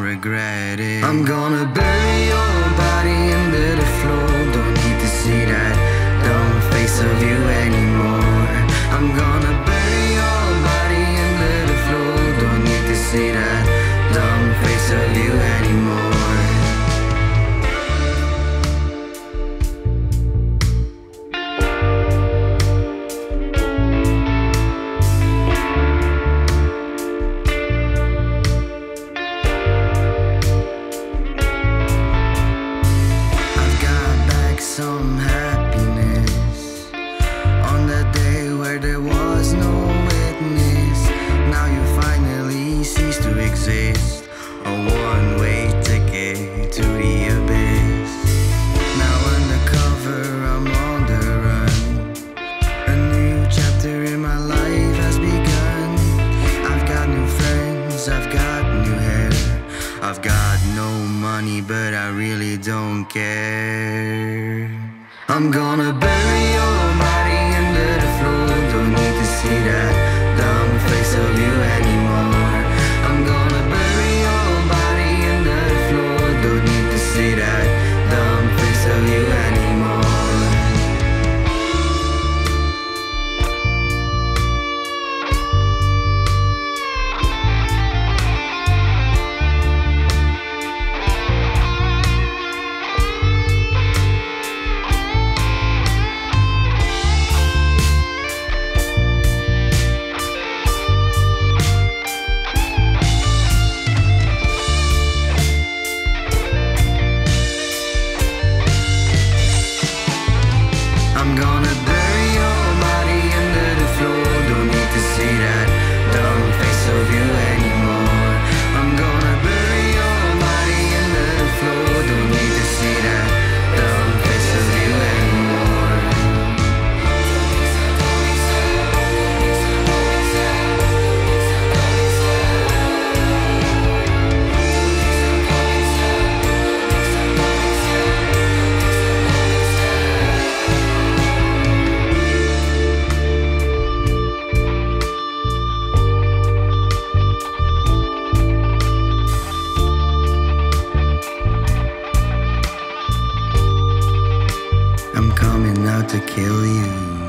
regret it. I'm gonna bury your body under the happiness on that day where there was no witness. Now you finally cease to exist. A one way ticket to the abyss. Now undercover, I'm on the run. A new chapter in my life has begun. I've got new friends, I've got new hair. I've got no money, but I really don't care. I'm gonna bury your I'm coming out to kill you.